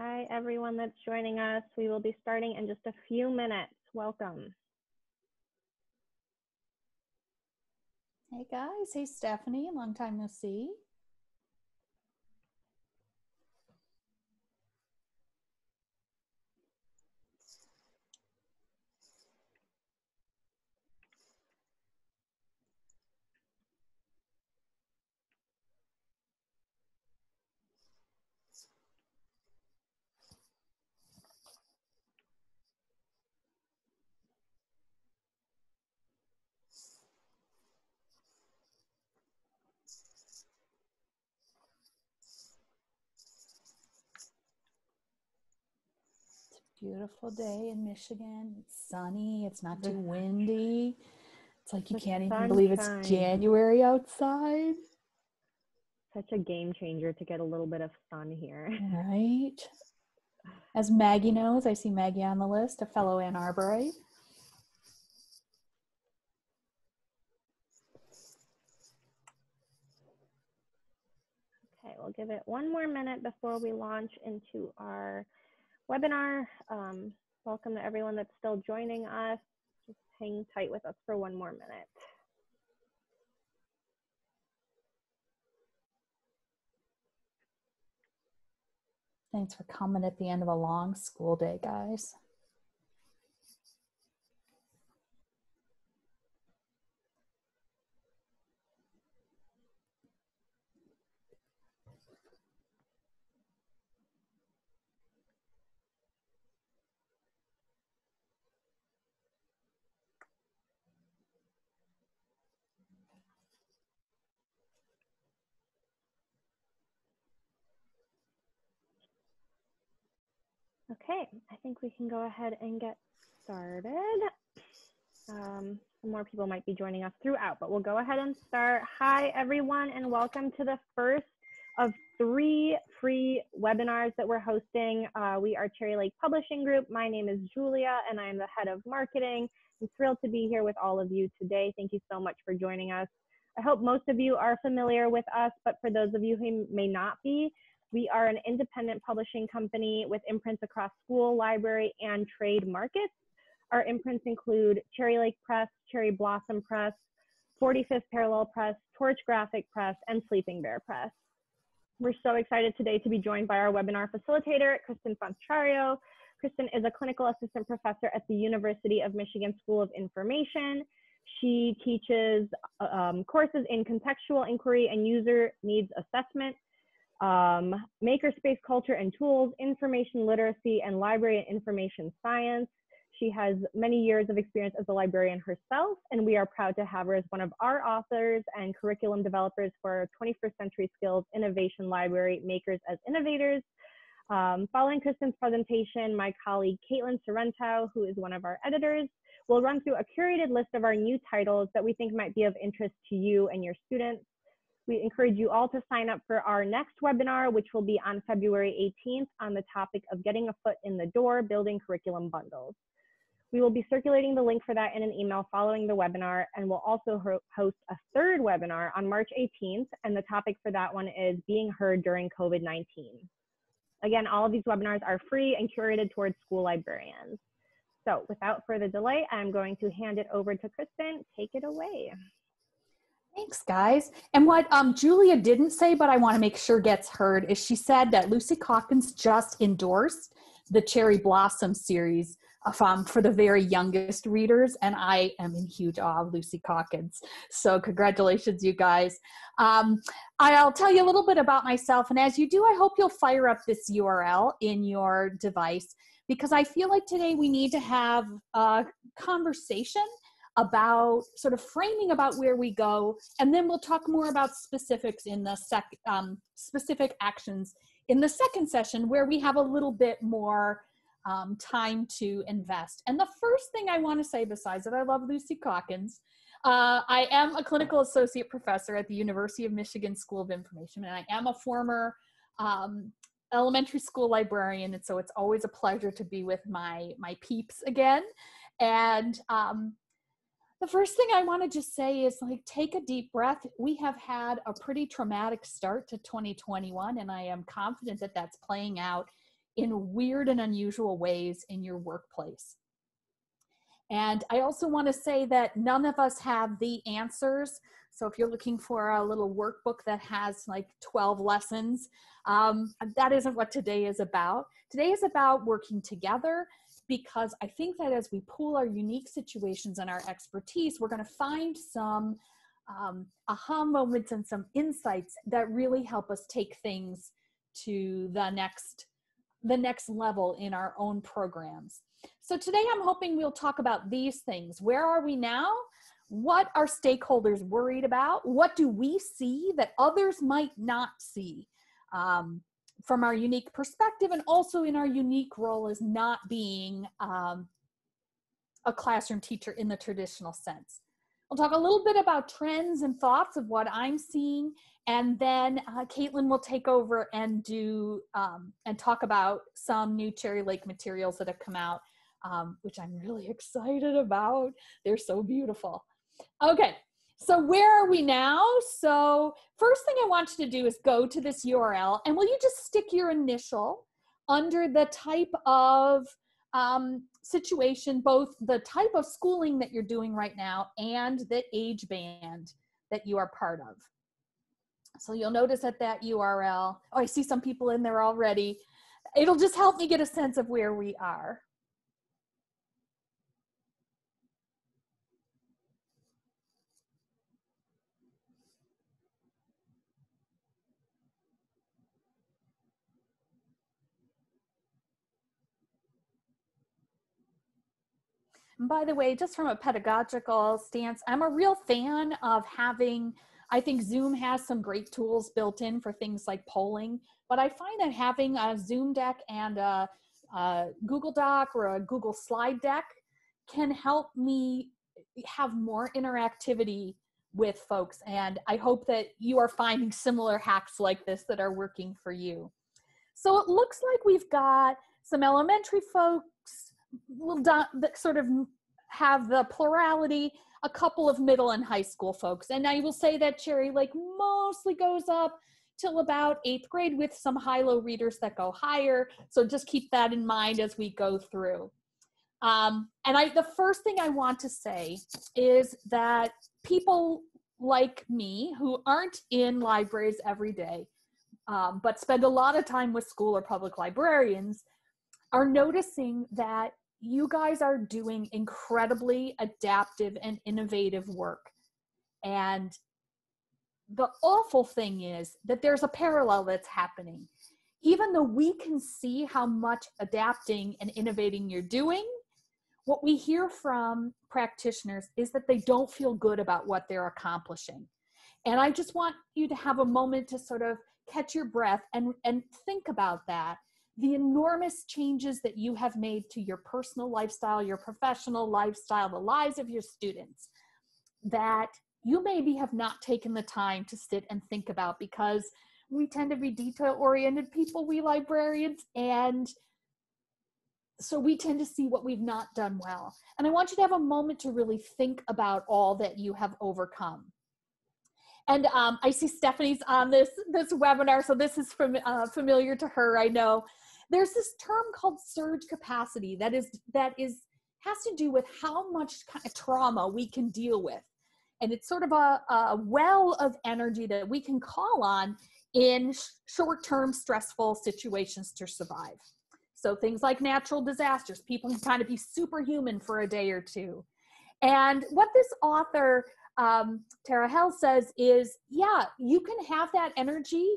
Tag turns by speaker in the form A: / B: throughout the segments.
A: Hi, everyone that's joining us. We will be starting in just a few minutes. Welcome.
B: Hey guys, hey Stephanie, long time no see. Beautiful day in Michigan. It's sunny, it's not too windy. It's like you
A: The
B: can't even believe it's January outside.
A: Such a game changer to get a little bit of sun here.
B: Right. As Maggie knows, I see Maggie on the list, a fellow Ann Arborite.
A: Okay, we'll give it one more minute before we launch into our webinar. Um, welcome to everyone that's still joining us. Just hang tight with us for one more minute.
B: Thanks for coming at the end of a long school day, guys.
A: Okay, I think we can go ahead and get started. Um, more people might be joining us throughout, but we'll go ahead and start. Hi, everyone, and welcome to the first of three free webinars that we're hosting. Uh, we are Cherry Lake Publishing Group. My name is Julia, and I'm the head of marketing. I'm thrilled to be here with all of you today. Thank you so much for joining us. I hope most of you are familiar with us, but for those of you who may not be, we are an independent publishing company with imprints across school, library, and trade markets. Our imprints include Cherry Lake Press, Cherry Blossom Press, 45th Parallel Press, Torch Graphic Press, and Sleeping Bear Press. We're so excited today to be joined by our webinar facilitator, Kristin Fontichiaro. Kristin is a clinical assistant professor at the University of Michigan School of Information. She teaches um, courses in contextual inquiry and user needs assessment, um, makerspace culture and tools, information literacy, and library and information science. She has many years of experience as a librarian herself, and we are proud to have her as one of our authors and curriculum developers for our 21st Century Skills Innovation Library Makers as Innovators. Um, following Kristin's presentation, my colleague Caitlin Sorrento, who is one of our editors, will run through a curated list of our new titles that we think might be of interest to you and your students. We encourage you all to sign up for our next webinar, which will be on February 18th on the topic of getting a foot in the door, building curriculum bundles. We will be circulating the link for that in an email following the webinar, and we'll also host a third webinar on March 18th, and the topic for that one is being heard during COVID-19. Again, all of these webinars are free and curated towards school librarians. So without further delay, I'm going to hand it over to Kristin. Take it away.
B: Thanks, guys. And what um, Julia didn't say, but I want to make sure gets heard, is she said that Lucy Calkins just endorsed the Cherry Blossom series um, for the very youngest readers, and I am in huge awe of Lucy Calkins. So, congratulations, you guys. Um, I'll tell you a little bit about myself, and as you do, I hope you'll fire up this URL in your device because I feel like today we need to have a conversation about sort of framing about where we go, and then we'll talk more about specifics in the sec um, specific actions in the second session where we have a little bit more um, time to invest. And the first thing I want to say, besides that I love Lucy Calkins, uh, I am a clinical associate professor at the University of Michigan School of Information, and I am a former um, elementary school librarian, and so it's always a pleasure to be with my my peeps again. And um, the first thing I want to just say is like take a deep breath. We have had a pretty traumatic start to 2021, and I am confident that that's playing out in weird and unusual ways in your workplace. And I also want to say that none of us have the answers. So if you're looking for a little workbook that has like 12 lessons, um, that isn't what today is about. Today is about working together because I think that as we pool our unique situations and our expertise, we're going to find some um, aha moments and some insights that really help us take things to the next the next level in our own programs. So today I'm hoping we'll talk about these things. Where are we now? What are stakeholders worried about? What do we see that others might not see? Um, from our unique perspective and also in our unique role as not being um, a classroom teacher in the traditional sense. I'll talk a little bit about trends and thoughts of what I'm seeing, and then uh, Caitlin will take over and do um, and talk about some new Cherry Lake materials that have come out, um, which I'm really excited about. They're so beautiful. Okay, so where are we now? So first thing I want you to do is go to this URL and will you just stick your initial under the type of um, situation, both the type of schooling that you're doing right now and the age band that you are part of. So you'll notice at that URL, oh, I see some people in there already. It'll just help me get a sense of where we are. And by the way, just from a pedagogical stance, I'm a real fan of having, I think Zoom has some great tools built in for things like polling, but I find that having a Zoom deck and a, a Google Doc or a Google slide deck can help me have more interactivity with folks. And I hope that you are finding similar hacks like this that are working for you. So it looks like we've got some elementary folks will sort of have the plurality a couple of middle and high school folks. And i will say that cherry lake mostly goes up till about eighth grade with some high-low readers that go higher. So just keep that in mind as we go through. Um, and i the first thing i want to say is that people like me who aren't in libraries every day um, but spend a lot of time with school or public librarians are noticing that you guys are doing incredibly adaptive and innovative work. And the awful thing is that there's a parallel that's happening. Even though we can see how much adapting and innovating you're doing, what we hear from practitioners is that they don't feel good about what they're accomplishing. And I just want you to have a moment to sort of catch your breath and, and think about that the enormous changes that you have made to your personal lifestyle, your professional lifestyle, the lives of your students that you maybe have not taken the time to sit and think about because we tend to be detail oriented people, we librarians, and so we tend to see what we've not done well. And I want you to have a moment to really think about all that you have overcome. And um, I see Stephanie's on this this webinar, so this is from, uh, familiar to her. I know there's this term called surge capacity that is that is has to do with how much kind of trauma we can deal with. And it's sort of a, a well of energy that we can call on in sh- short-term stressful situations to survive. So things like natural disasters people can kind of be superhuman for a day or two. And what this author um, Tara Haelle says is yeah you can have that energy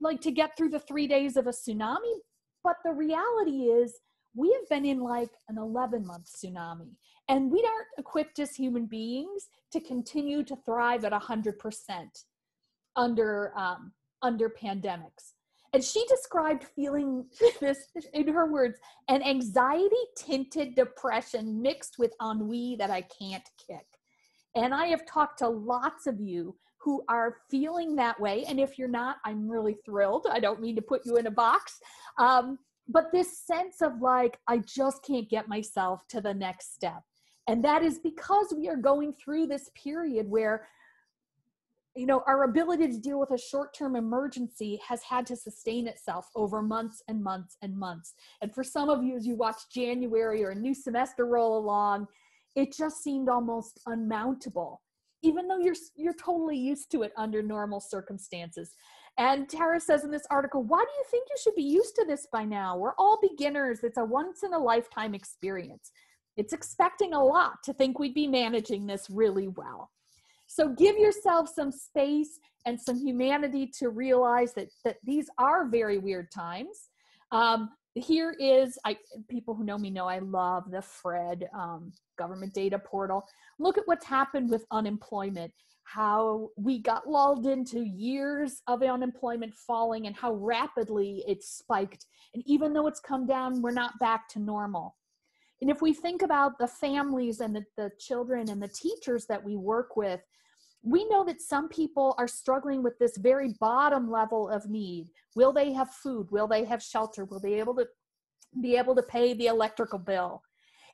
B: like to get through the three days of a tsunami. But the reality is, we have been in like an 11 month tsunami, and we aren't equipped as human beings to continue to thrive at 100% under um, under pandemics. And she described feeling this in her words an anxiety tinted depression mixed with ennui that I can't kick. And I have talked to lots of you who are feeling that way. And if you're not, I'm really thrilled. I don't mean to put you in a box. Um, but this sense of like, I just can't get myself to the next step. And that is because we are going through this period where you know, our ability to deal with a short term emergency has had to sustain itself over months and months and months. And for some of you, as you watch January or a new semester roll along, it just seemed almost unmountable, even though you're, you're totally used to it under normal circumstances. And Tara says in this article, why do you think you should be used to this by now? We're all beginners. It's a once in a lifetime experience. It's expecting a lot to think we'd be managing this really well. So give yourself some space and some humanity to realize that that these are very weird times. Um, here is I people who know me know I love the FRED um, government data portal. Look at what's happened with unemployment. How we got lulled into years of unemployment falling and how rapidly it spiked. And even though it's come down, we're not back to normal. And if we think about the families and the, the children and the teachers that we work with, we know that some people are struggling with this very bottom level of need. Will they have food? Will they have shelter? Will they able to be able to pay the electrical bill?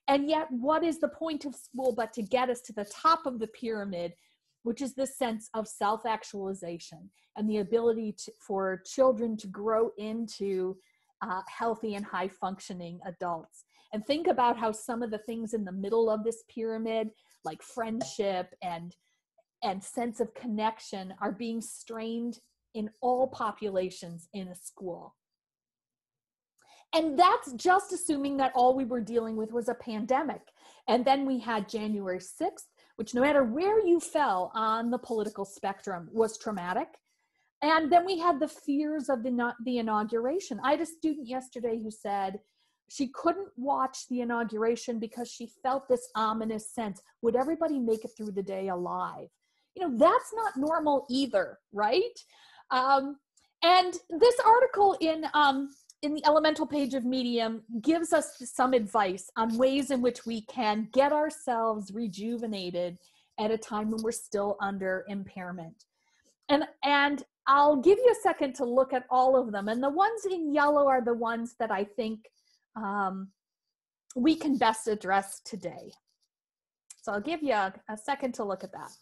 B: And yet, what is the point of school but to get us to the top of the pyramid, which is this sense of self actualization and the ability to, for children to grow into uh, healthy and high functioning adults? And think about how some of the things in the middle of this pyramid, like friendship and and sense of connection are being strained in all populations in a school. And that's just assuming that all we were dealing with was a pandemic. And then we had January 6th, which no matter where you fell on the political spectrum was traumatic. And then we had the fears of the, the inauguration. I had a student yesterday who said she couldn't watch the inauguration because she felt this ominous sense would everybody make it through the day alive? You know that's not normal either right? Um, and this article in um, in the elemental page of medium gives us some advice on ways in which we can get ourselves rejuvenated at a time when we're still under impairment. And and i'll give you a second to look at all of them. And the ones in yellow are the ones that i think um, we can best address today. So i'll give you a, a second to look at that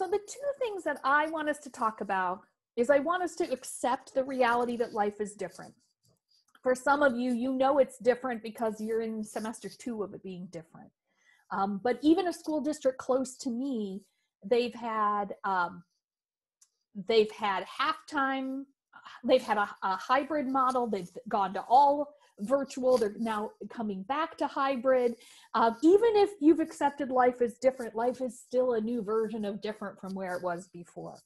B: So, the two things that I want us to talk about is I want us to accept the reality that life is different. For some of you, you know it's different because you're in semester two of it being different. Um, but even a school district close to me, they've had um, they've had halftime, they've had a, a hybrid model. They've gone to all virtual they're now coming back to hybrid. Um, even if you've accepted life as different life is still a new version of different from where it was before.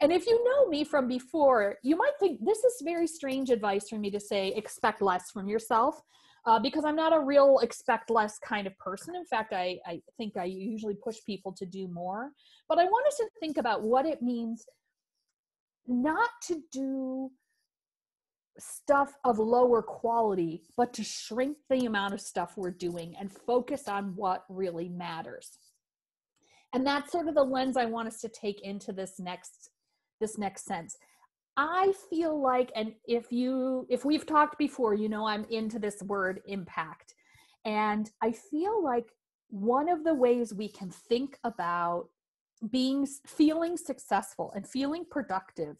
B: And if you know me from before you might think this is very strange advice for me to say expect less from yourself uh, because i'm not a real expect less kind of person. In fact I, I think i usually push people to do more. But i want us to think about what it means not to do stuff of lower quality, but to shrink the amount of stuff we're doing and focus on what really matters. And that's sort of the lens I want us to take into this next this next sense. I feel like and if you if we've talked before, you know I'm into this word impact. And I feel like one of the ways we can think about being feeling successful and feeling productive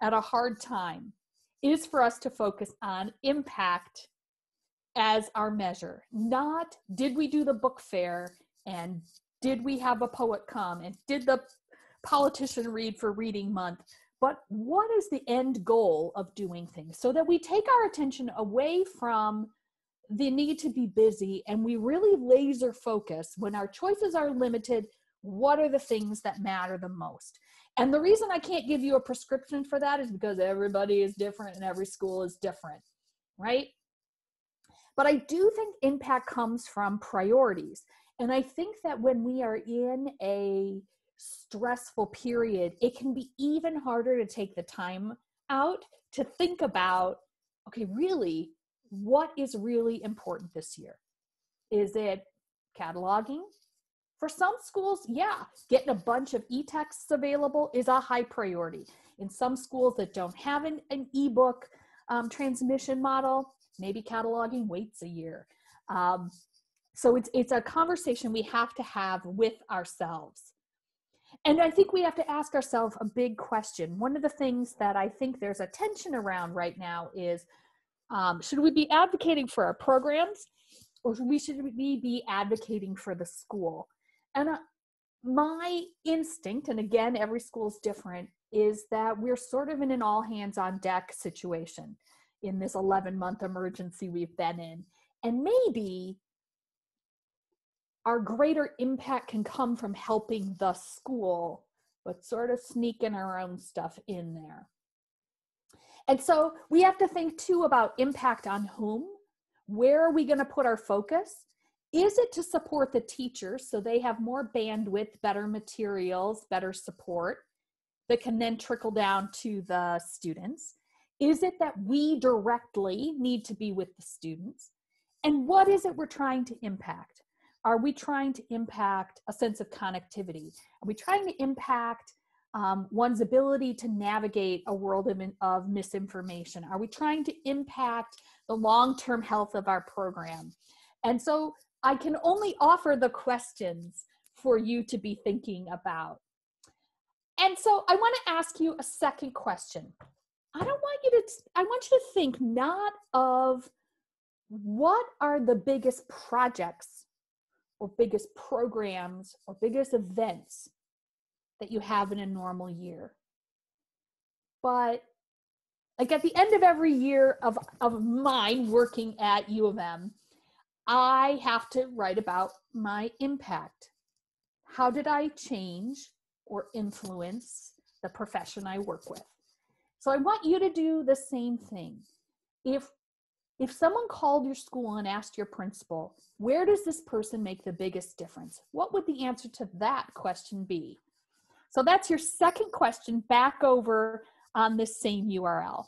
B: at a hard time is for us to focus on impact as our measure, not did we do the book fair and did we have a poet come and did the politician read for reading month, but what is the end goal of doing things? So that we take our attention away from the need to be busy and we really laser focus when our choices are limited what are the things that matter the most and the reason I can't give you a prescription for that is because everybody is different and every school is different, right? But I do think impact comes from priorities. And I think that when we are in a stressful period, it can be even harder to take the time out to think about okay, really, what is really important this year? Is it cataloging? For some schools, yeah, getting a bunch of e-texts available is a high priority. In some schools that don't have an, an ebook um, transmission model, maybe cataloging waits a year. Um, so it's it's a conversation we have to have with ourselves. And I think we have to ask ourselves a big question. One of the things that I think there's a tension around right now is um, should we be advocating for our programs or should we, should we be advocating for the school? And uh, my instinct, and again, every school is different, is that we're sort of in an all hands on deck situation in this 11 month emergency we've been in. And maybe our greater impact can come from helping the school, but sort of sneaking our own stuff in there. And so we have to think too about impact on whom. Where are we going to put our focus? Is it to support the teachers so they have more bandwidth, better materials, better support that can then trickle down to the students? Is it that we directly need to be with the students? And what is it we're trying to impact? Are we trying to impact a sense of connectivity? Are we trying to impact um, one's ability to navigate a world of, of misinformation? Are we trying to impact the long term health of our program? And so I can only offer the questions for you to be thinking about. And so I want to ask you a second question. I don't want you to, I want you to think not of what are the biggest projects or biggest programs or biggest events that you have in a normal year. But like at the end of every year of, of mine working at U of M, I have to write about my impact. How did I change or influence the profession I work with? So I want you to do the same thing. If if someone called your school and asked your principal, where does this person make the biggest difference? What would the answer to that question be? So that's your second question back over on this same URL.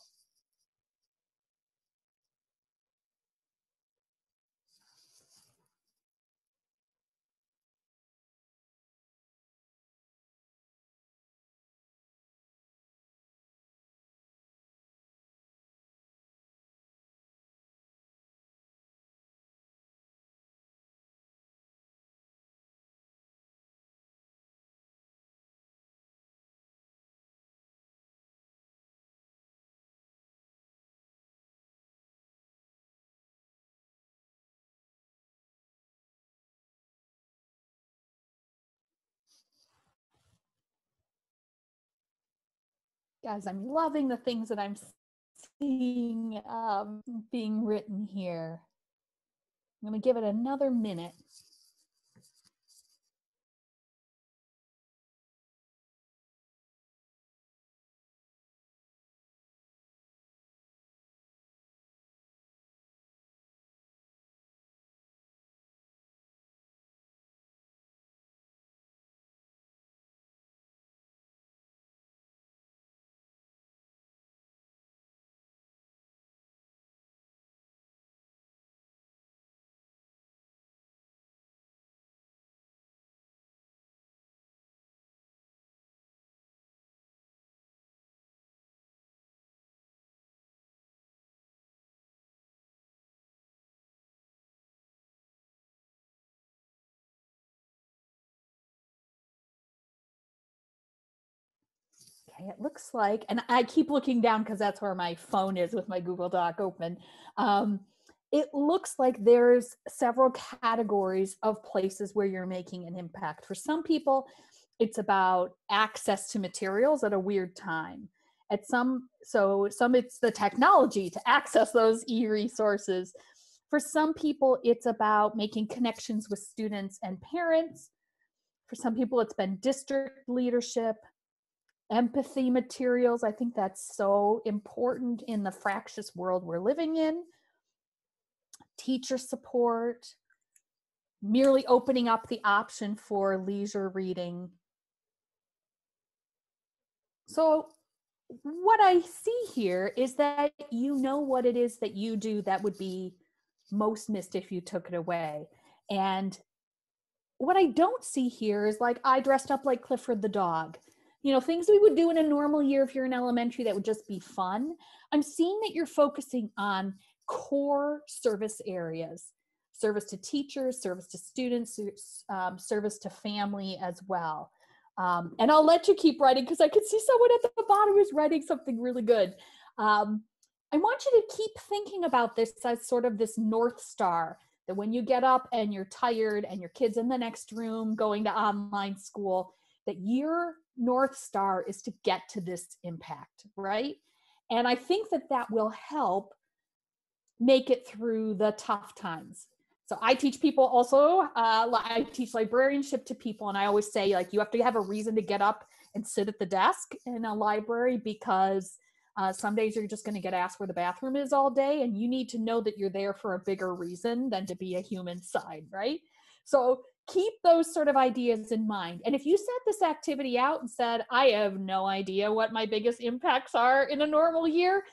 B: Guys, I'm loving the things that I'm seeing um, being written here. I'm going to give it another minute. It looks like, and I keep looking down because that's where my phone is with my Google Doc open. Um, it looks like there's several categories of places where you're making an impact. For some people, it's about access to materials at a weird time. At some, so some it's the technology to access those e-resources. For some people, it's about making connections with students and parents. For some people, it's been district leadership, empathy materials. I think that's so important in the fractious world we're living in. Teacher support, merely opening up the option for leisure reading. So, what I see here is that you know what it is that you do that would be most missed if you took it away. And what I don't see here is like I dressed up like Clifford the dog you know things we would do in a normal year if you're in elementary that would just be fun i'm seeing that you're focusing on core service areas service to teachers, service to students, um, service to family as well. Um, and I'll let you keep writing because I can see someone at the bottom who's writing something really good. Um, I want you to keep thinking about this as sort of this North Star that when you get up and you're tired and your kid's in the next room going to online school, that your North Star is to get to this impact, right? And I think that that will help make it through the tough times. So I teach people also, uh, I teach librarianship to people, and I always say, like, you have to have a reason to get up and sit at the desk in a library because uh, some days you're just going to get asked where the bathroom is all day, and you need to know that you're there for a bigger reason than to be a human side, right? So keep those sort of ideas in mind. And if you set this activity out and said, I have no idea what my biggest impacts are in a normal year,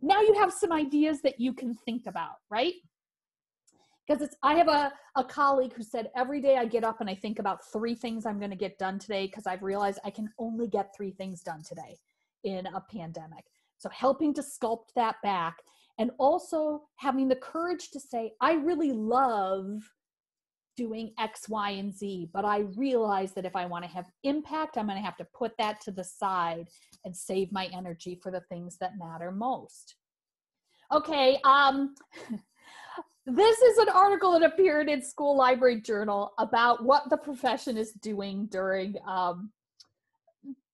B: now you have some ideas that you can think about, right? Because it's I have a, a colleague who said every day I get up and I think about three things I'm going to get done today because I've realized I can only get three things done today in a pandemic. So helping to sculpt that back and also having the courage to say, I really love doing X, Y, and Z, but I realize that if I want to have impact, I'm going to have to put that to the side and save my energy for the things that matter most. Okay, um, this is an article that appeared in School Library Journal about what the profession is doing during um,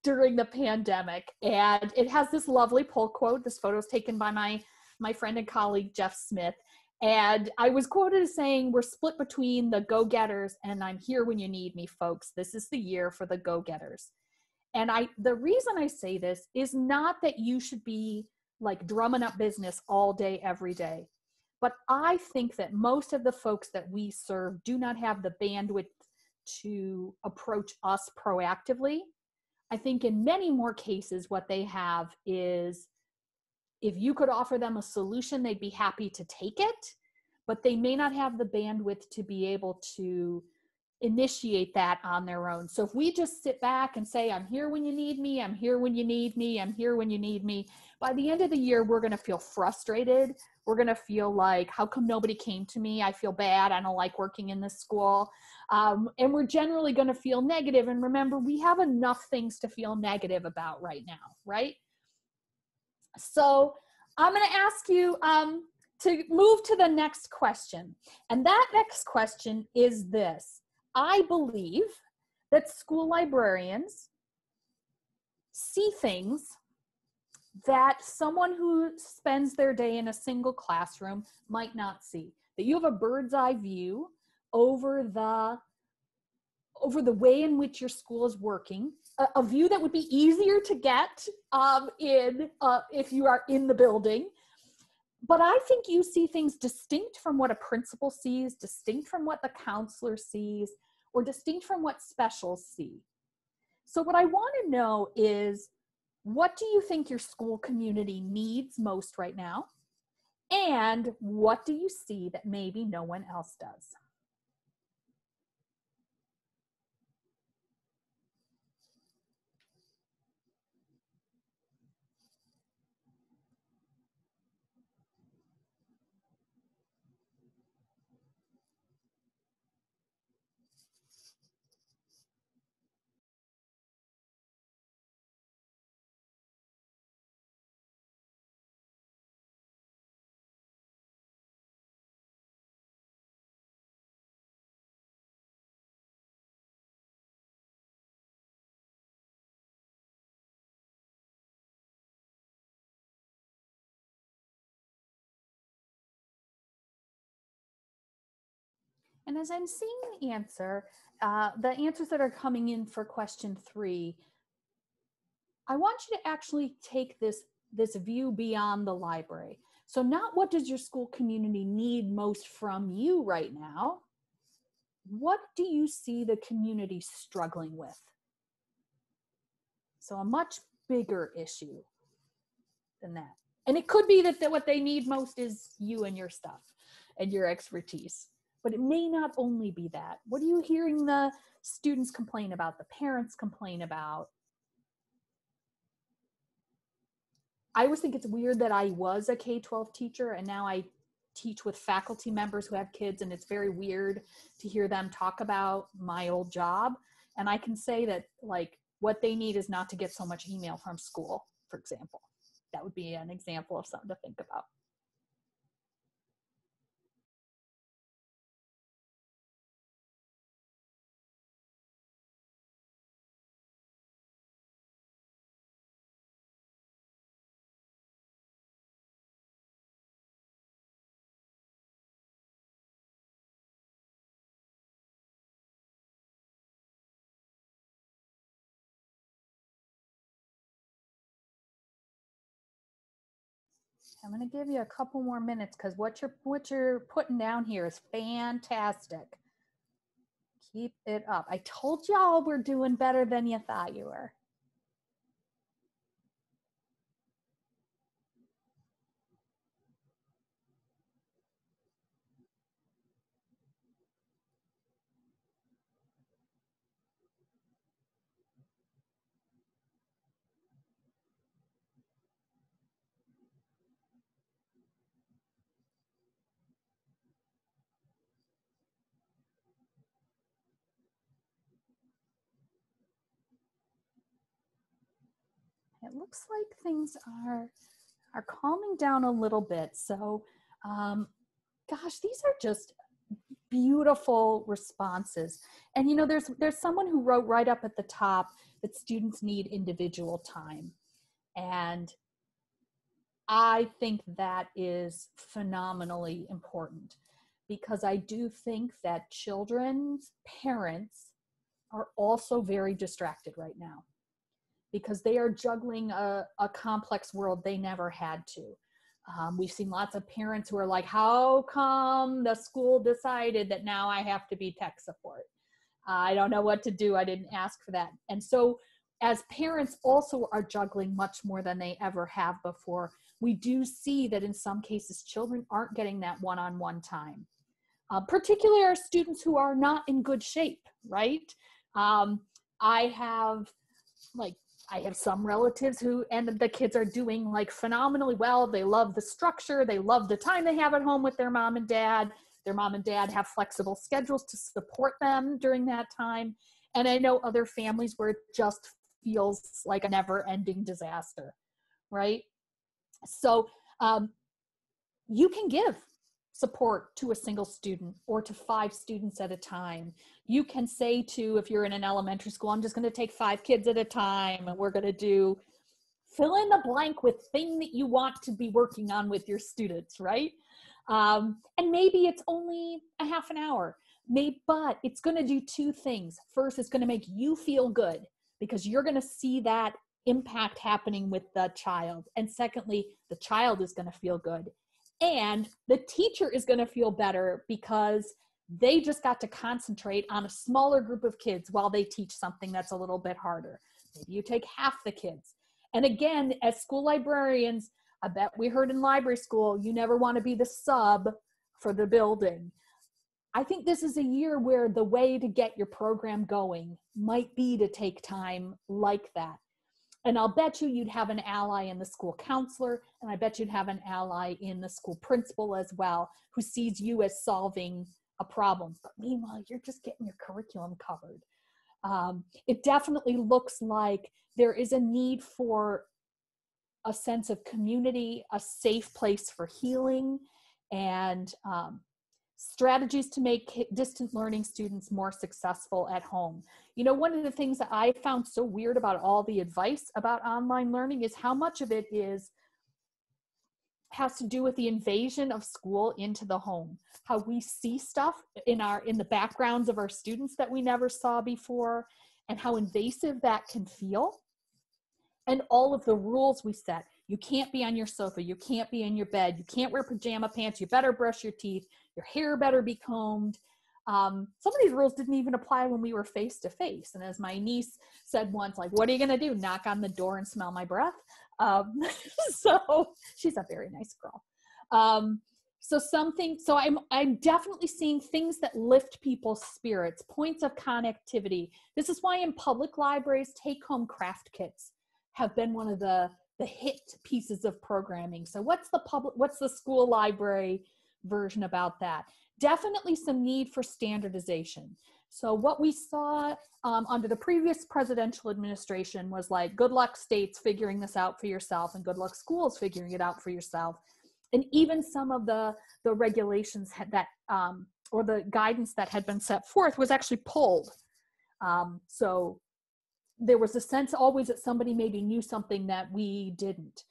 B: during the pandemic, and it has this lovely pull quote. This photo is taken by my my friend and colleague Jeff Smith, and I was quoted as saying, We're split between the go getters and I'm here when you need me, folks. This is the year for the go getters. And I, the reason I say this is not that you should be like drumming up business all day, every day. But I think that most of the folks that we serve do not have the bandwidth to approach us proactively. I think in many more cases, what they have is if you could offer them a solution, they'd be happy to take it, but they may not have the bandwidth to be able to initiate that on their own. So if we just sit back and say, I'm here when you need me, I'm here when you need me, I'm here when you need me, by the end of the year, we're going to feel frustrated. We're going to feel like, how come nobody came to me? I feel bad. I don't like working in this school. Um, and we're generally going to feel negative. And remember, we have enough things to feel negative about right now, right? So I'm going to ask you um, to move to the next question. And that next question is this I believe that school librarians see things that someone who spends their day in a single classroom might not see. That you have a bird's eye view over the over the way in which your school is working a, a view that would be easier to get um, in uh, if you are in the building but I think you see things distinct from what a principal sees, distinct from what the counselor sees, or distinct from what specials see. So, what I want to know is what do you think your school community needs most right now? And what do you see that maybe no one else does? And as I'm seeing the answer, uh, the answers that are coming in for question three, I want you to actually take this, this view beyond the library. So not what does your school community need most from you right now? What do you see the community struggling with? So a much bigger issue than that. And it could be that, that what they need most is you and your stuff and your expertise but it may not only be that. What are you hearing the students complain about, the parents complain about? I always think it's weird that I was a K 12 teacher and now I teach with faculty members who have kids, and it's very weird to hear them talk about my old job. And I can say that, like, what they need is not to get so much email from school, for example. That would be an example of something to think about. I'm going to give you a couple more minutes because what you're what you're putting down here is fantastic. Keep it up. I told y'all we're doing better than you thought you were. It looks like things are are calming down a little bit. So, um, gosh, these are just beautiful responses. And you know, there's there's someone who wrote right up at the top that students need individual time, and I think that is phenomenally important because I do think that children's parents are also very distracted right now because they are juggling a, a complex world they never had to. Um, we've seen lots of parents who are like, How come the school decided that now I have to be tech support? Uh, I don't know what to do. I didn't ask for that. And so, as parents also are juggling much more than they ever have before, we do see that in some cases, children aren't getting that one on one time. Uh, particularly our students who are not in good shape, right? Um, I have like I have some relatives who, and the kids are doing like phenomenally well. They love the structure, they love the time they have at home with their mom and dad. Their mom and dad have flexible schedules to support them during that time. And I know other families where it just feels like a never ending disaster, right? So um, you can give support to a single student or to five students at a time. You can say to, if you're in an elementary school, I'm just going to take five kids at a time and we're going to do fill in the blank with thing that you want to be working on with your students, right? Um, and maybe it's only a half an hour, maybe, but it's going to do two things. First, it's going to make you feel good because you're going to see that impact happening with the child. And secondly, the child is going to feel good and the teacher is going to feel better because they just got to concentrate on a smaller group of kids while they teach something that's a little bit harder. Maybe you take half the kids. And again, as school librarians, I bet we heard in library school, you never want to be the sub for the building. I think this is a year where the way to get your program going might be to take time like that. And I'll bet you you'd have an ally in the school counselor, and I bet you'd have an ally in the school principal as well, who sees you as solving a problem. But meanwhile, you're just getting your curriculum covered. Um, it definitely looks like there is a need for a sense of community, a safe place for healing, and um, strategies to make distant learning students more successful at home. You know, one of the things that I found so weird about all the advice about online learning is how much of it is has to do with the invasion of school into the home how we see stuff in our in the backgrounds of our students that we never saw before and how invasive that can feel and all of the rules we set you can't be on your sofa you can't be in your bed you can't wear pajama pants you better brush your teeth your hair better be combed. Um, some of these rules didn't even apply when we were face to face. And as my niece said once, like, what are you going to do? Knock on the door and smell my breath? Um, so she's a very nice girl. Um, so something, so I'm, I'm definitely seeing things that lift people's spirits, points of connectivity. This is why in public libraries, take home craft kits have been one of the, the hit pieces of programming. So what's the public, what's the school library version about that. Definitely some need for standardization. So, what we saw um, under the previous presidential administration was like, good luck states figuring this out for yourself, and good luck schools figuring it out for yourself. And even some of the, the regulations had that, um, or the guidance that had been set forth was actually pulled. Um, so, there was a sense always that somebody maybe knew something that we didn't.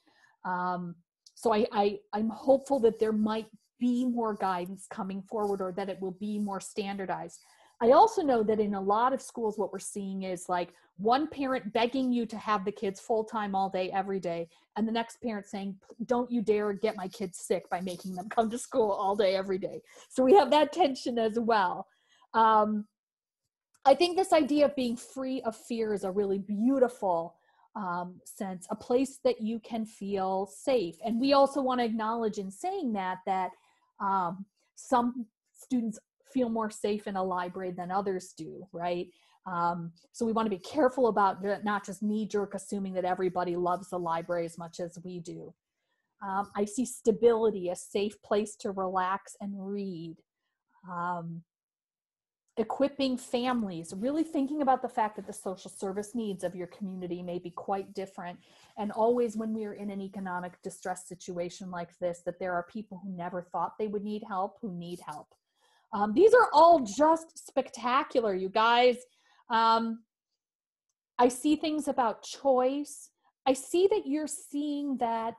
B: Um, so I, I i'm hopeful that there might be more guidance coming forward or that it will be more standardized i also know that in a lot of schools what we're seeing is like one parent begging you to have the kids full time all day every day and the next parent saying don't you dare get my kids sick by making them come to school all day every day so we have that tension as well um, i think this idea of being free of fear is a really beautiful um, sense, a place that you can feel safe. And we also want to acknowledge in saying that that um, some students feel more safe in a library than others do, right? Um, so we want to be careful about not just knee jerk assuming that everybody loves the library as much as we do. Um, I see stability, a safe place to relax and read. Um, equipping families, really thinking about the fact that the social service needs of your community may be quite different. And always, when we are in an economic distress situation like this, that there are people who never thought they would need help who need help. Um, these are all just spectacular, you guys. Um, I see things about choice. I see that you're seeing that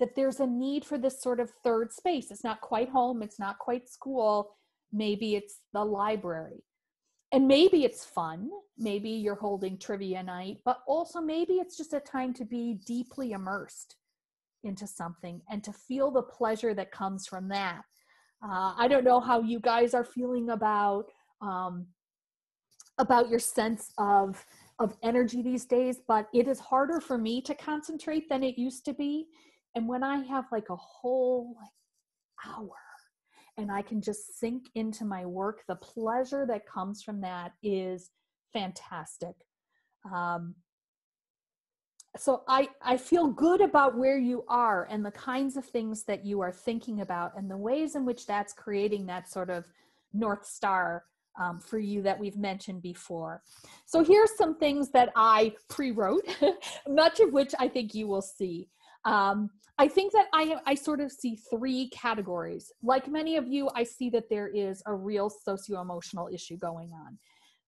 B: that there's a need for this sort of third space. It's not quite home, it's not quite school, maybe it's the library and maybe it's fun maybe you're holding trivia night but also maybe it's just a time to be deeply immersed into something and to feel the pleasure that comes from that uh, i don't know how you guys are feeling about um, about your sense of of energy these days but it is harder for me to concentrate than it used to be and when i have like a whole like hour and I can just sink into my work, the pleasure that comes from that is fantastic. Um, so I, I feel good about where you are and the kinds of things that you are thinking about and the ways in which that's creating that sort of north star um, for you that we've mentioned before. So here's some things that I pre-wrote, much of which I think you will see. Um, I think that I I sort of see three categories. Like many of you, I see that there is a real socio-emotional issue going on.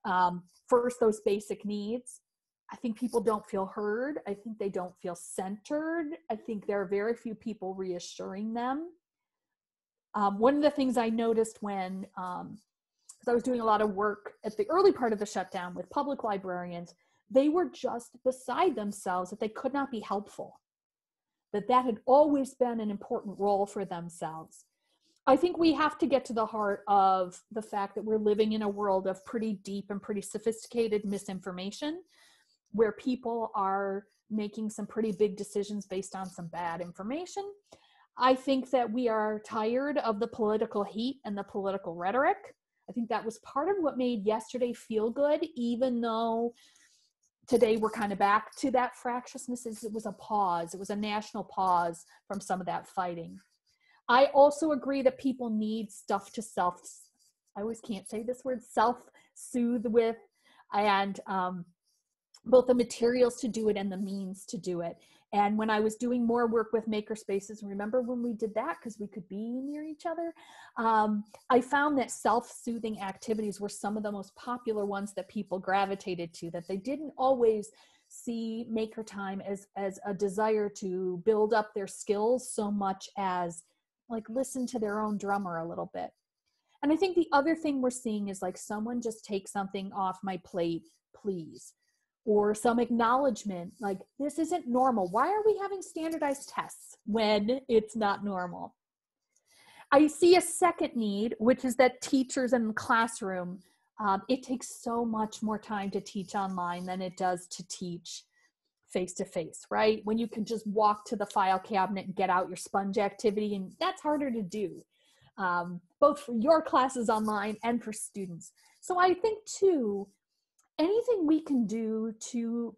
B: Um, first, those basic needs. I think people don't feel heard. I think they don't feel centered. I think there are very few people reassuring them. Um, one of the things I noticed when, um, I was doing a lot of work at the early part of the shutdown with public librarians, they were just beside themselves that they could not be helpful that that had always been an important role for themselves. I think we have to get to the heart of the fact that we're living in a world of pretty deep and pretty sophisticated misinformation where people are making some pretty big decisions based on some bad information. I think that we are tired of the political heat and the political rhetoric. I think that was part of what made yesterday feel good, even though today we're kind of back to that fractiousness it was a pause it was a national pause from some of that fighting i also agree that people need stuff to self i always can't say this word self soothe with and um, both the materials to do it and the means to do it. And when I was doing more work with makerspaces, remember when we did that? Because we could be near each other? Um, I found that self soothing activities were some of the most popular ones that people gravitated to, that they didn't always see maker time as as a desire to build up their skills so much as like listen to their own drummer a little bit. And i think the other thing we're seeing is like someone just take something off my plate please or some acknowledgement like this isn't normal. Why are we having standardized tests when it's not normal? I see a second need which is that teachers in the classroom um, it takes so much more time to teach online than it does to teach face to face right? When you can just walk to the file cabinet and get out your sponge activity and that's harder to do um, both for your classes online and for students. So i think too anything we can do to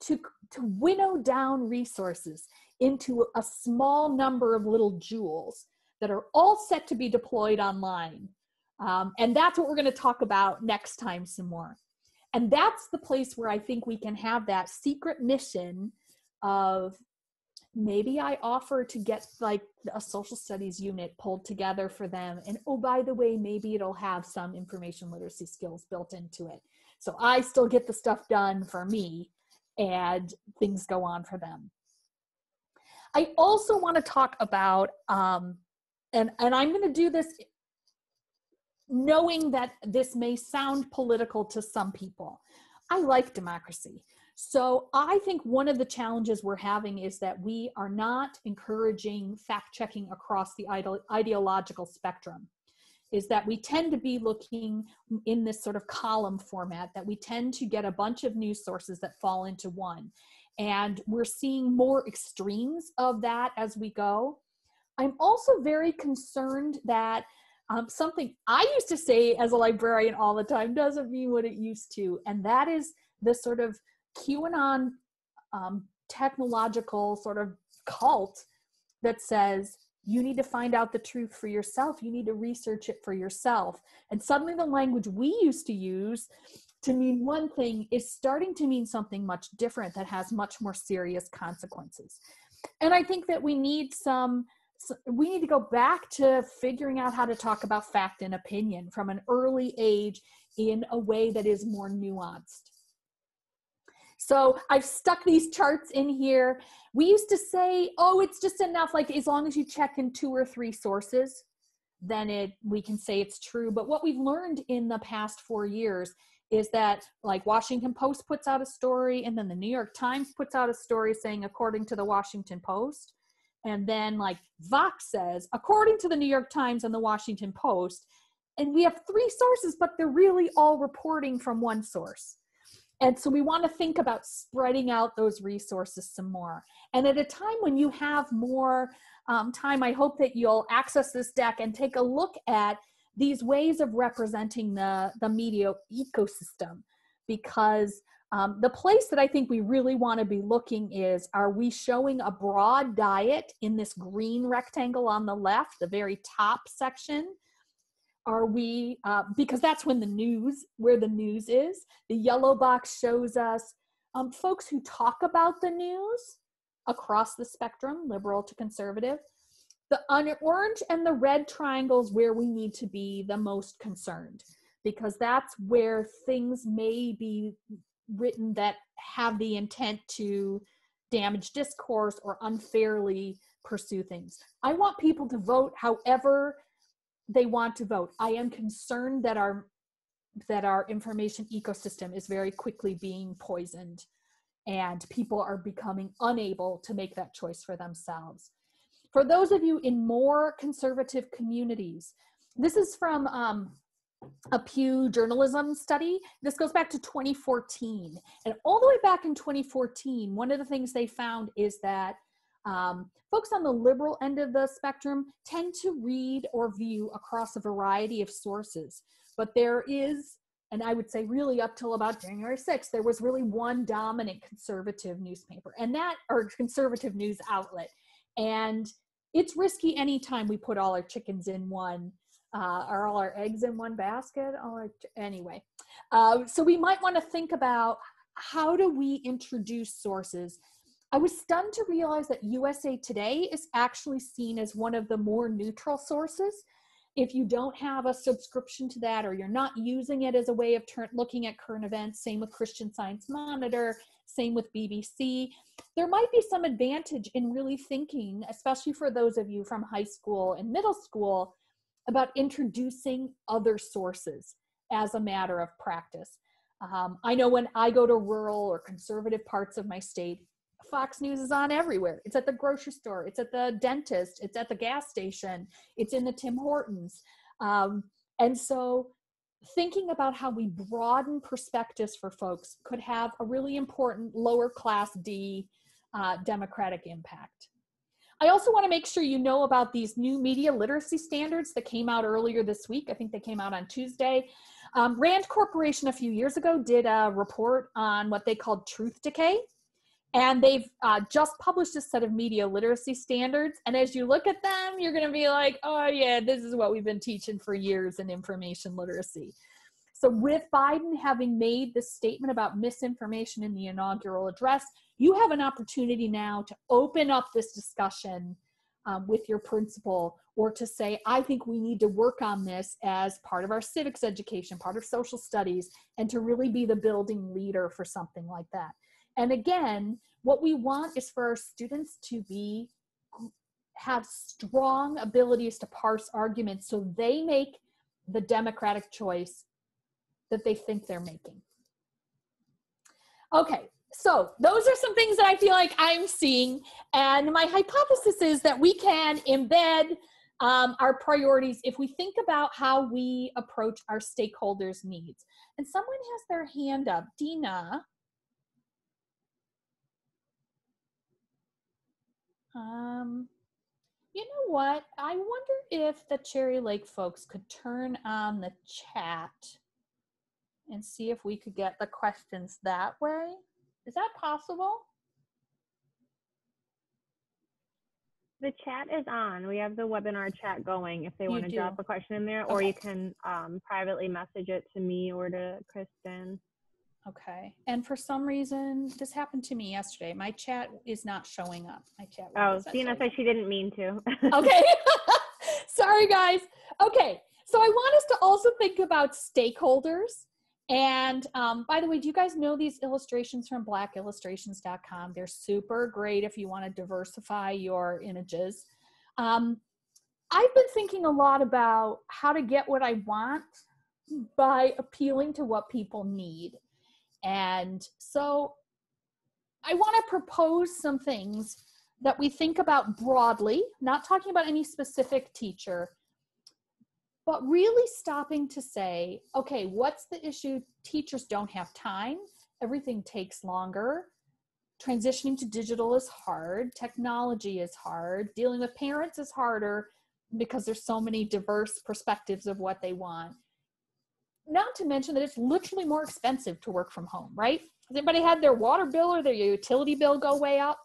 B: to to winnow down resources into a small number of little jewels that are all set to be deployed online. Um, and that's what we're going to talk about next time some more. And that's the place where I think we can have that secret mission of maybe I offer to get like a social studies unit pulled together for them. And oh, by the way, maybe it'll have some information literacy skills built into it. So I still get the stuff done for me and things go on for them. I also want to talk about, um, and, and I'm going to do this knowing that this may sound political to some people. I like democracy. So I think one of the challenges we're having is that we are not encouraging fact checking across the ide- ideological spectrum. Is that we tend to be looking in this sort of column format, that we tend to get a bunch of news sources that fall into one. And we're seeing more extremes of that as we go. I'm also very concerned that um, something I used to say as a librarian all the time doesn't mean what it used to, and that is the sort of QAnon um, technological sort of cult that says you need to find out the truth for yourself. You need to research it for yourself. And suddenly, the language we used to use to mean one thing is starting to mean something much different that has much more serious consequences. And I think that we need some we need to go back to figuring out how to talk about fact and opinion from an early age in a way that is more nuanced. So I've stuck these charts in here. We used to say, oh, it's just enough, like as long as you check in two or three sources, then it we can say it's true. But what we've learned in the past four years is that like Washington Post puts out a story and then the New York Times puts out a story saying according to the Washington Post. And then like Vox says, according to the New York Times and the Washington Post, and we have three sources, but they're really all reporting from one source. And so we want to think about spreading out those resources some more. And at a time when you have more um, time, I hope that you'll access this deck and take a look at these ways of representing the, the media ecosystem because um, the place that I think we really want to be looking is are we showing a broad diet in this green rectangle on the left, the very top section? Are we uh, because that's when the news where the news is. The yellow box shows us um, folks who talk about the news across the spectrum liberal to conservative. The orange and the red triangles where we need to be the most concerned because that's where things may be written that have the intent to damage discourse or unfairly pursue things. I want people to vote however they want to vote. I am concerned that our that our information ecosystem is very quickly being poisoned and people are becoming unable to make that choice for themselves. For those of you in more conservative communities, this is from um, a Pew journalism study. This goes back to 2014. And all the way back in 2014, one of the things they found is that um, folks on the liberal end of the spectrum tend to read or view across a variety of sources, but there is, and I would say really up till about January 6th, there was really one dominant conservative newspaper, and that, or conservative news outlet. And it's risky anytime we put all our chickens in one uh, or all our eggs in one basket. All our, anyway, uh, so we might want to think about how do we introduce sources I was stunned to realize that USA Today is actually seen as one of the more neutral sources. If you don't have a subscription to that or you're not using it as a way of ter- looking at current events, same with Christian Science Monitor, same with BBC, there might be some advantage in really thinking, especially for those of you from high school and middle school, about introducing other sources as a matter of practice. Um, I know when I go to rural or conservative parts of my state, Fox News is on everywhere. It's at the grocery store, it's at the dentist, it's at the gas station, it's in the Tim Hortons. Um, and so, thinking about how we broaden perspectives for folks could have a really important lower class D uh, democratic impact. I also want to make sure you know about these new media literacy standards that came out earlier this week. I think they came out on Tuesday. Um, Rand Corporation a few years ago did a report on what they called truth decay And they've uh, just published a set of media literacy standards. And as you look at them, you're going to be like, oh, yeah, this is what we've been teaching for years in information literacy. So, with Biden having made this statement about misinformation in the inaugural address, you have an opportunity now to open up this discussion um, with your principal or to say, I think we need to work on this as part of our civics education, part of social studies, and to really be the building leader for something like that. And again, what we want is for our students to be have strong abilities to parse arguments so they make the democratic choice that they think they're making. Okay, so those are some things that I feel like I'm seeing. And my hypothesis is that we can embed um, our priorities if we think about how we approach our stakeholders' needs. And someone has their hand up. Dina. Um, you know what? I wonder if the Cherry Lake folks could turn on the chat and see if we could get the questions that way. Is that possible?
A: The chat is on. We have the webinar chat going if they want to drop a question in there, okay. or you can um, privately message it to me or to Kristin.
B: Okay. And for some reason, this happened to me yesterday. My chat is not showing up. My chat.
A: Oh, Dina said she didn't mean to.
B: okay. Sorry, guys. Okay. So I want us to also think about stakeholders. And um, by the way, do you guys know these illustrations from blackillustrations.com? They're super great if you want to diversify your images. Um, I've been thinking a lot about how to get what I want by appealing to what people need. And so I want to propose some things that we think about broadly, not talking about any specific teacher, but really stopping to say, okay, what's the issue? Teachers don't have time, everything takes longer. Transitioning to digital is hard, technology is hard, dealing with parents is harder because there's so many diverse perspectives of what they want. Not to mention that it's literally more expensive to work from home, right? Has anybody had their water bill or their utility bill go way up?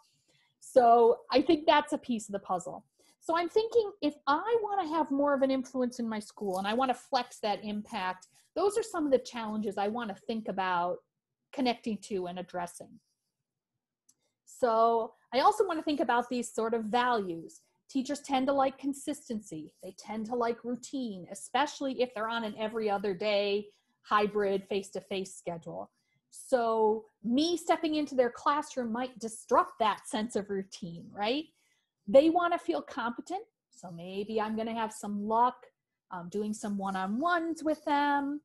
B: So I think that's a piece of the puzzle. So I'm thinking if I want to have more of an influence in my school and I want to flex that impact, those are some of the challenges I want to think about connecting to and addressing. So I also want to think about these sort of values. Teachers tend to like consistency. They tend to like routine, especially if they're on an every other day hybrid face-to-face schedule. So me stepping into their classroom might disrupt that sense of routine, right? They want to feel competent. So maybe I'm going to have some luck um, doing some one on ones with them.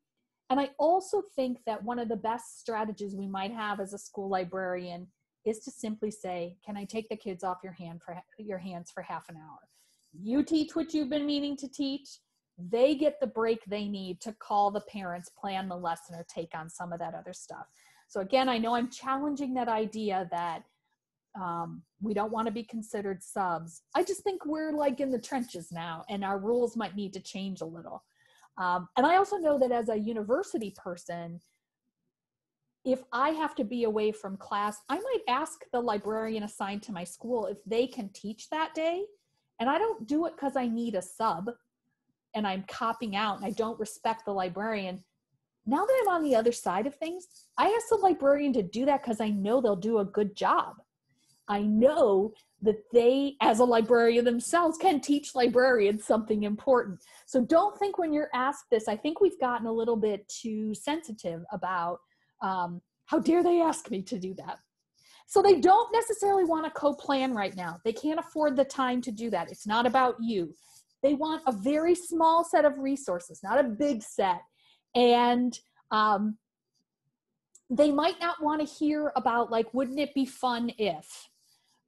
B: And I also think that one of the best strategies we might have as a school librarian is to simply say, "Can I take the kids off your hand for your hands for half an hour? You teach what you've been meaning to teach. They get the break they need to call the parents, plan the lesson, or take on some of that other stuff." So again, I know I'm challenging that idea that um, we don't want to be considered subs. I just think we're like in the trenches now, and our rules might need to change a little. Um, and I also know that as a university person, if I have to be away from class, I might ask the librarian assigned to my school if they can teach that day. And I don't do it because I need a sub and I'm copping out and I don't respect the librarian. Now that I'm on the other side of things, I ask the librarian to do that because I know they'll do a good job. I know that they, as a librarian themselves, can teach librarians something important. So don't think when you're asked this, I think we've gotten a little bit too sensitive about um, how dare they ask me to do that. So they don't necessarily want to co-plan right now. They can't afford the time to do that. It's not about you. They want a very small set of resources, not a big set. And um, they might not want to hear about like, wouldn't it be fun if?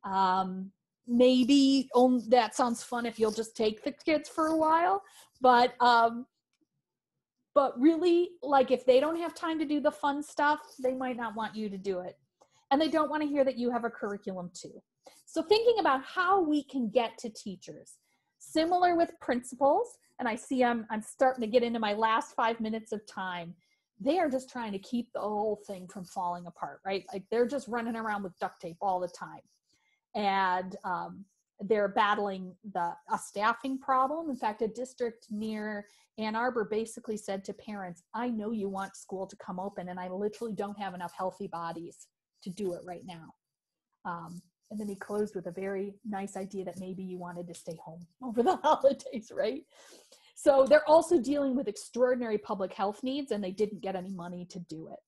B: Um, maybe on, that sounds fun if you'll just take the kids for a while, but um, but really, like if they don't have time to do the fun stuff, they might not want you to do it, and they don't want to hear that you have a curriculum too. So thinking about how we can get to teachers, similar with principals, and I see I'm I'm starting to get into my last five minutes of time they are just trying to keep the whole thing from falling apart, right? Like they're just running around with duct tape all the time. And um, they're battling the a staffing problem. In fact, a district near Ann Arbor basically said to parents, I know you want school to come open, and I literally don't have enough healthy bodies to do it right now. Um, and then he closed with a very nice idea that maybe you wanted to stay home over the holidays, right? So they're also dealing with extraordinary public health needs, and they didn't get any money to do it.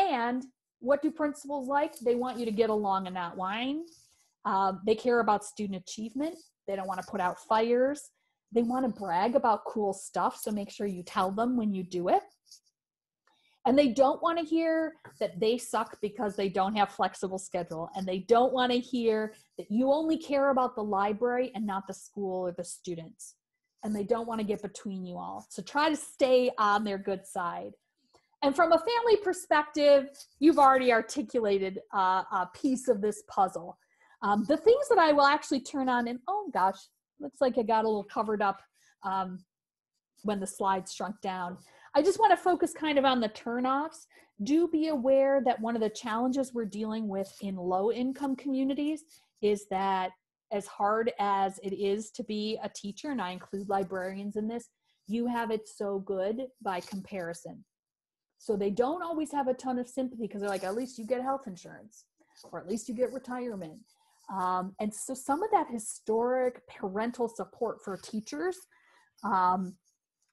B: And what do principals like? They want you to get along and not whine. Um, they care about student achievement. They don't want to put out fires. They want to brag about cool stuff, so make sure you tell them when you do it. And they don't want to hear that they suck because they don't have flexible schedule. And they don't want to hear that you only care about the library and not the school or the students. And they don't want to get between you all. So try to stay on their good side. And from a family perspective, you've already articulated uh, a piece of this puzzle. Um, the things that I will actually turn on, and oh gosh, looks like I got a little covered up um, when the slides shrunk down. I just want to focus kind of on the turnoffs. Do be aware that one of the challenges we're dealing with in low income communities is that as hard as it is to be a teacher, and I include librarians in this, you have it so good by comparison. So they don't always have a ton of sympathy because they're like, at least you get health insurance, or at least you get retirement. Um, and so some of that historic parental support for teachers um,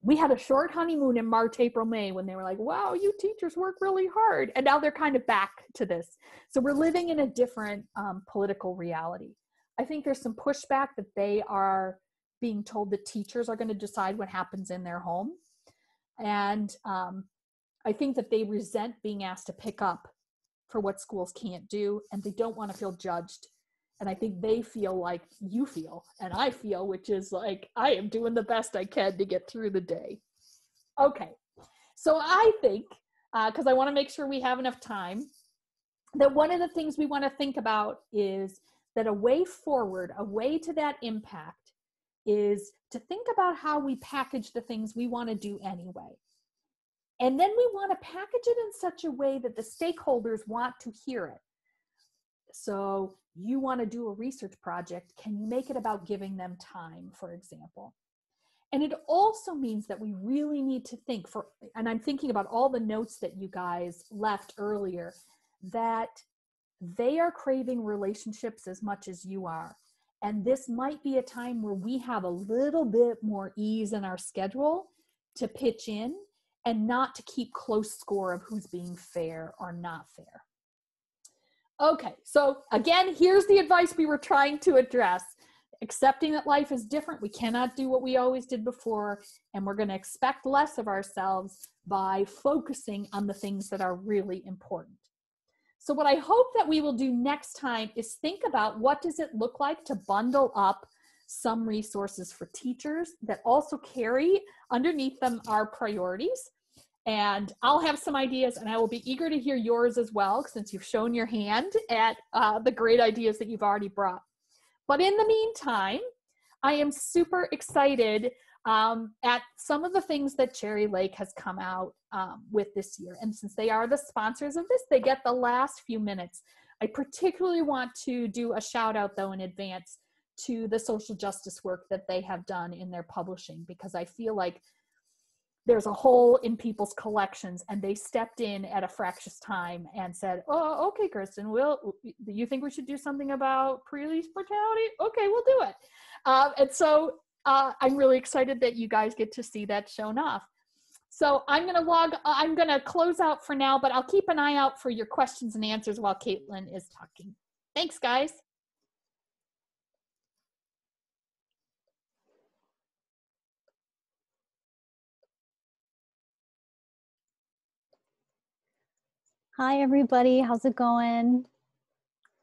B: we had a short honeymoon in March, April, May when they were like, wow, you teachers work really hard. And now they're kind of back to this. So we're living in a different um, political reality. I think there's some pushback that they are being told that teachers are going to decide what happens in their home. And um, I think that they resent being asked to pick up for what schools can't do, and they don't want to feel judged and i think they feel like you feel and i feel which is like i am doing the best i can to get through the day. Okay so i think because uh, i want to make sure we have enough time that one of the things we want to think about is that a way forward a way to that impact is to think about how we package the things we want to do anyway. And then we want to package it in such a way that the stakeholders want to hear it. So you want to do a research project, can you make it about giving them time, for example? And it also means that we really need to think for, and I'm thinking about all the notes that you guys left earlier, that they are craving relationships as much as you are. And this might be a time where we have a little bit more ease in our schedule to pitch in and not to keep close score of who's being fair or not fair. Okay, so again, here's the advice we were trying to address. Accepting that life is different, we cannot do what we always did before, and we're going to expect less of ourselves by focusing on the things that are really important. So what I hope that we will do next time is think about what does it look like to bundle up some resources for teachers that also carry underneath them our priorities and I'll have some ideas and I will be eager to hear yours as well since you've shown your hand at uh, the great ideas that you've already brought. But in the meantime, I am super excited um, at some of the things that Cherry Lake has come out um, with this year. And since they are the sponsors of this, they get the last few minutes. I particularly want to do a shout out though in advance to the social justice work that they have done in their publishing because I feel like there's a hole in people's collections and they stepped in at a fractious time and said oh okay kristin will you think we should do something about pre-release brutality? Okay we'll do it. Um, and so uh, i'm really excited that you guys get to see that shown off. So i'm going to log i'm going to close out for now but i'll keep an eye out for your questions and answers while caitlin is talking. Thanks guys
C: Hi, everybody. How's it going?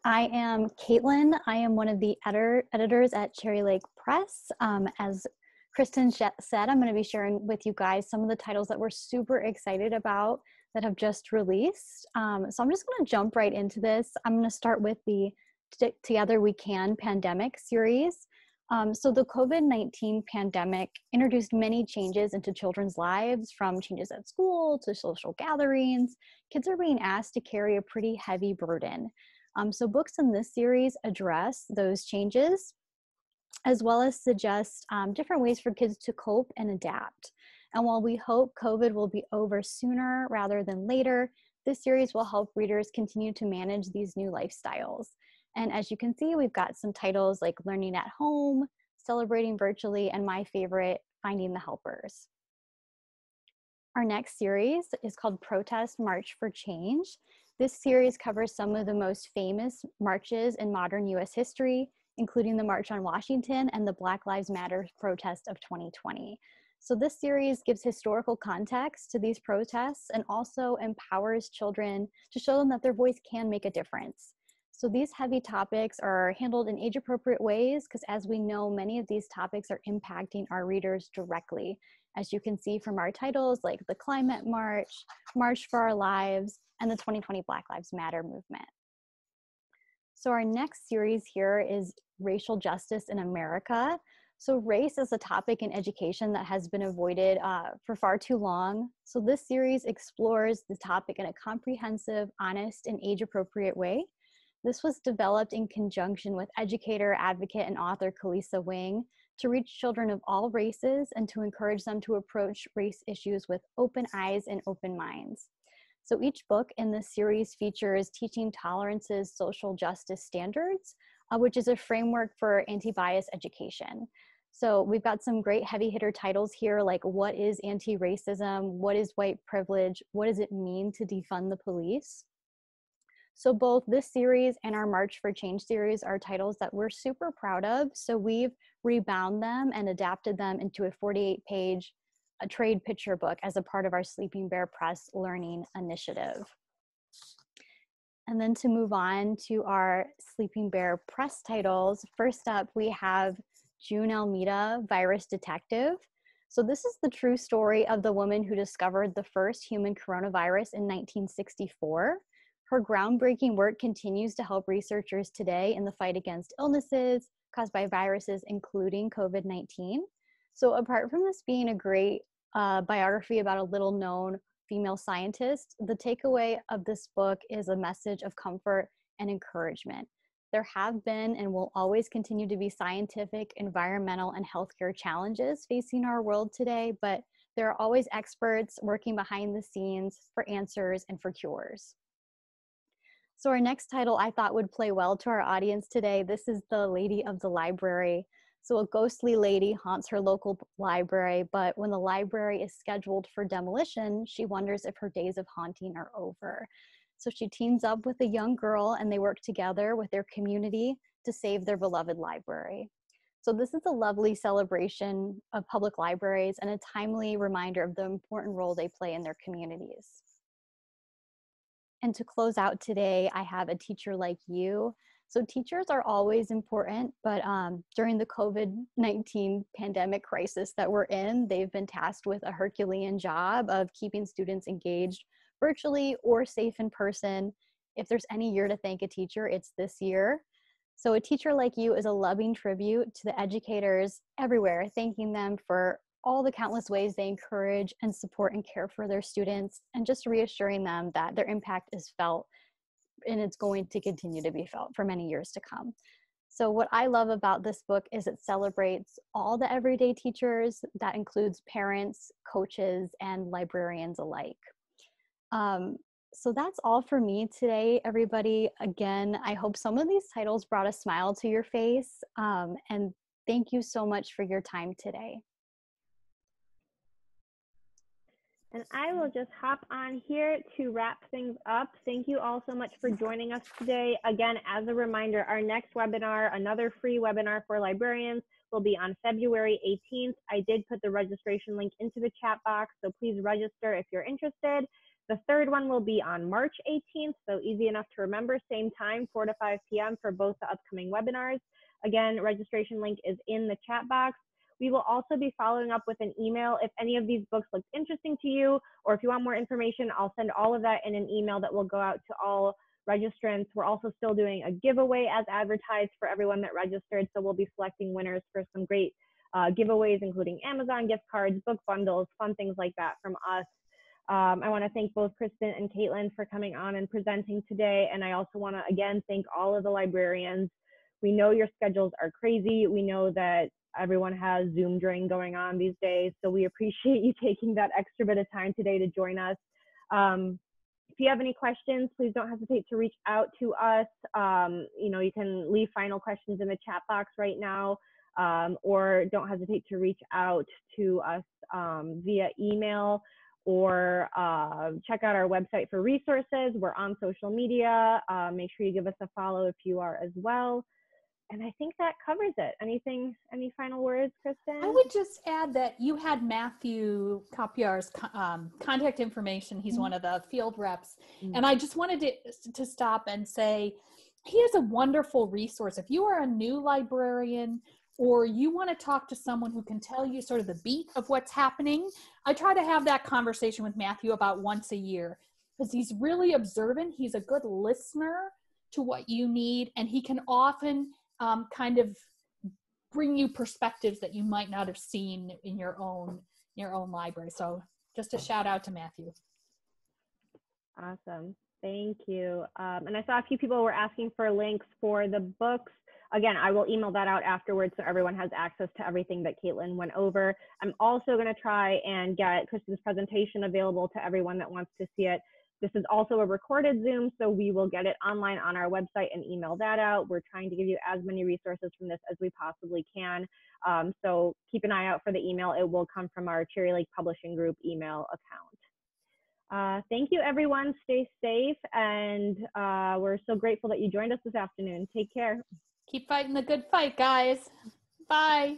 C: I am Caitlin. I am one of the editor, editors at Cherry Lake Press. Um, as Kristin said, I'm going to be sharing with you guys some of the titles that we're super excited about that have just released. Um, so I'm just going to jump right into this. I'm going to start with the Together We Can pandemic series. Um, so, the COVID 19 pandemic introduced many changes into children's lives from changes at school to social gatherings. Kids are being asked to carry a pretty heavy burden. Um, so, books in this series address those changes as well as suggest um, different ways for kids to cope and adapt. And while we hope COVID will be over sooner rather than later, this series will help readers continue to manage these new lifestyles. And as you can see, we've got some titles like Learning at Home, Celebrating Virtually, and my favorite, Finding the Helpers. Our next series is called Protest March for Change. This series covers some of the most famous marches in modern US history, including the March on Washington and the Black Lives Matter protest of 2020. So, this series gives historical context to these protests and also empowers children to show them that their voice can make a difference. So these heavy topics are handled in age appropriate ways because as we know, many of these topics are impacting our readers directly. As you can see from our titles like the Climate March, March for Our Lives, and the 2020 Black Lives Matter movement. So our next series here is Racial Justice in America. So race is a topic in education that has been avoided uh, for far too long. So this series explores the topic in a comprehensive, honest, and age-appropriate way. This was developed in conjunction with educator, advocate, and author Kelisa Wing to reach children of all races and to encourage them to approach race issues with open eyes and open minds. So each book in this series features Teaching Tolerance's social justice standards, uh, which is a framework for anti-bias education. So we've got some great heavy hitter titles here like what is anti-racism, what is white privilege, what does it mean to defund the police? So both this series and our March for Change series are titles that we're super proud of. So we've rebound them and adapted them into a 48 page a trade picture book as a part of our Sleeping Bear Press learning initiative. And then to move on to our Sleeping Bear Press titles, first up we have June Almeida, Virus Detective. So this is the true story of the woman who discovered the first human coronavirus in 1964. Her groundbreaking work continues to help researchers today in the fight against illnesses caused by viruses, including COVID 19. So, apart from this being a great uh, biography about a little known female scientist, the takeaway of this book is a message of comfort and encouragement. There have been and will always continue to be scientific, environmental, and healthcare challenges facing our world today, but there are always experts working behind the scenes for answers and for cures. So, our next title I thought would play well to our audience today. This is The Lady of the Library. So, a ghostly lady haunts her local library, but when the library is scheduled for demolition, she wonders if her days of haunting are over. So, she teams up with a young girl and they work together with their community to save their beloved library. So, this is a lovely celebration of public libraries and a timely reminder of the important role they play in their communities. And to close out today, I have a teacher like you. So, teachers are always important, but um, during the COVID 19 pandemic crisis that we're in, they've been tasked with a Herculean job of keeping students engaged virtually or safe in person. If there's any year to thank a teacher, it's this year. So, a teacher like you is a loving tribute to the educators everywhere, thanking them for all the countless ways they encourage and support and care for their students, and just reassuring them that their impact is felt and it's going to continue to be felt for many years to come. So, what I love about this book is it celebrates all the everyday teachers, that includes parents, coaches, and librarians alike. Um, so, that's all for me today, everybody. Again, I hope some of these titles brought a smile to your face. Um, and thank you so much for your time today.
A: And I will just hop on here to wrap things up. Thank you all so much for joining us today. Again, as a reminder, our next webinar, another free webinar for librarians, will be on February 18th. I did put the registration link into the chat box, so please register if you're interested. The third one will be on March 18th, so easy enough to remember, same time, 4 to 5 p.m. for both the upcoming webinars. Again, registration link is in the chat box. We will also be following up with an email if any of these books look interesting to you, or if you want more information, I'll send all of that in an email that will go out to all registrants. We're also still doing a giveaway as advertised for everyone that registered. So we'll be selecting winners for some great uh, giveaways, including Amazon gift cards, book bundles, fun things like that from us. Um, I want to thank both Kristin and Caitlin for coming on and presenting today. And I also want to again thank all of the librarians. We know your schedules are crazy. We know that everyone has Zoom drain going on these days. So we appreciate you taking that extra bit of time today to join us. Um, if you have any questions, please don't hesitate to reach out to us. Um, you know, you can leave final questions in the chat box right now, um, or don't hesitate to reach out to us um, via email or uh, check out our website for resources. We're on social media. Uh, make sure you give us a follow if you are as well and I think that covers it. Anything, any final words, Kristin?
B: I would just add that you had Matthew Copiar's um, contact information. He's mm-hmm. one of the field reps. Mm-hmm. And I just wanted to, to stop and say he is a wonderful resource. If you are a new librarian or you want to talk to someone who can tell you sort of the beat of what's happening, I try to have that conversation with Matthew about once a year because he's really observant. He's a good listener to what you need, and he can often um, kind of bring you perspectives that you might not have seen in your own your own library. So just a shout out to Matthew.
A: Awesome. Thank you. Um, and I saw a few people were asking for links for the books. Again, I will email that out afterwards so everyone has access to everything that Caitlin went over. I'm also going to try and get Kristin's presentation available to everyone that wants to see it. This is also a recorded Zoom, so we will get it online on our website and email that out. We're trying to give you as many resources from this as we possibly can. Um, so keep an eye out for the email. It will come from our Cherry Lake Publishing Group email account. Uh, thank you, everyone. Stay safe, and uh, we're so grateful that you joined us this afternoon. Take care.
B: Keep fighting the good fight, guys. Bye.